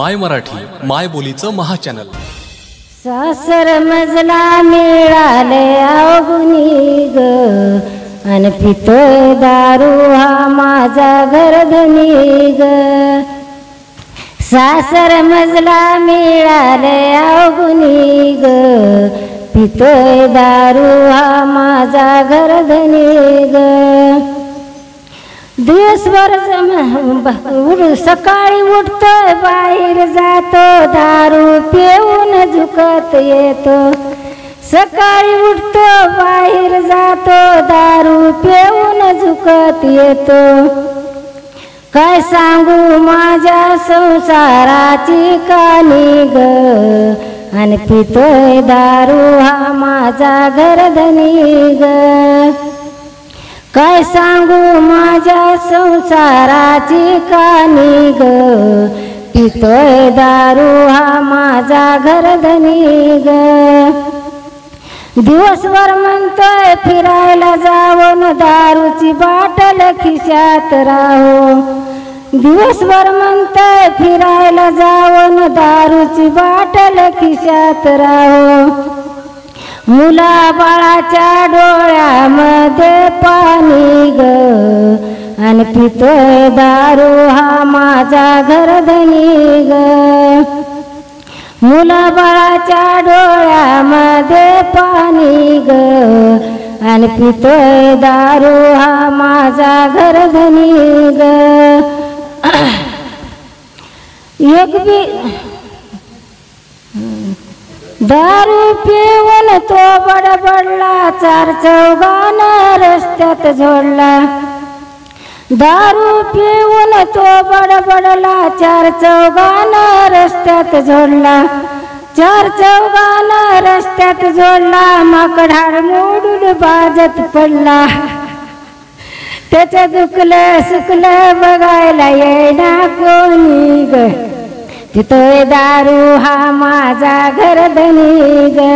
माय मराठी माय बोलीचं महाचॅनल. सासर मजला मिळाले अवगुनी ग. अन पितोय दारू हा माझा घरधनी ग. सासर मजला मिळाले अवगुनी ग. पितोय दारू हा माझा घरधनी ग. दिवसभर उठ सकाळी उठतोय बाहेर जातो दारू पिऊन झुकत येतो. सकाळी उठतो बाहेर जातो दारू पिऊन झुकत येतो. काय सांगू माझ्या संसाराची कानी ग? आणि पितोय दारू हा माझा घरधनी ग. काय सांगू संसाराची कानी ग. पितोय दारू हा माझा घरधनी ग. दिवसभर म्हणतोय फिरायला जावं दारूची बाटल खिशात राहो. दिवसभर म्हणतोय फिरायला जावं दारूची बाटल खिशात राहो. मुला बाळाच्या डोळ्यामध्ये पाणी ग. आणि दारू हा माझा घरधनी ग. मुला बाळाच्या डोळ्यामध्ये पाणी ग. आणि पितोय दारू हा माझा घरधनी ग. एक बी दारू पिऊन तो बडबडला चार चौघान रस्त्यात झोडला. दारू पिऊन तो बडबडला. चार चौघान रस्त्यात जोडला. चार चौघान रस्त्यात जोडला. माकडार मोडून बाजत पडला. त्याचं दुखलं सुकलं बघायला येईना कोणी ग. तिथं दारू हा माझा घरधनी ग.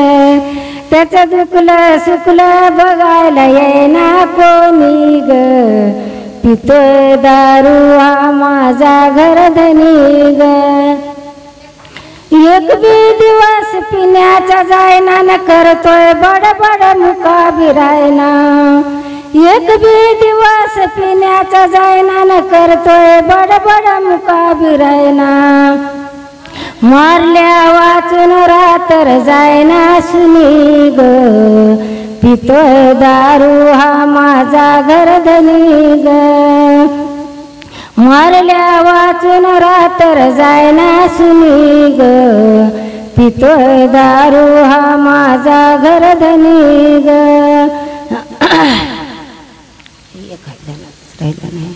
त्याचं दुखलं सुकलं बघायला येईना कोणी ग. पितो दारू माझा घरधनी ग. एक बी दिवस पिण्याचा जायना न करतोय बड बड मुकाबिरायना एक बी दिवस पिण्याचा जायना न करतोय बड बड मुकाबिरायना मारल्या वाचून रात्र जायना सुनी ग. पितो दारू हा माझा घरधनी ग. मारल्या वाचून रातर जायना सुनी ग. पितो दारू हा माझा घरधनी ग. राहिला नाही.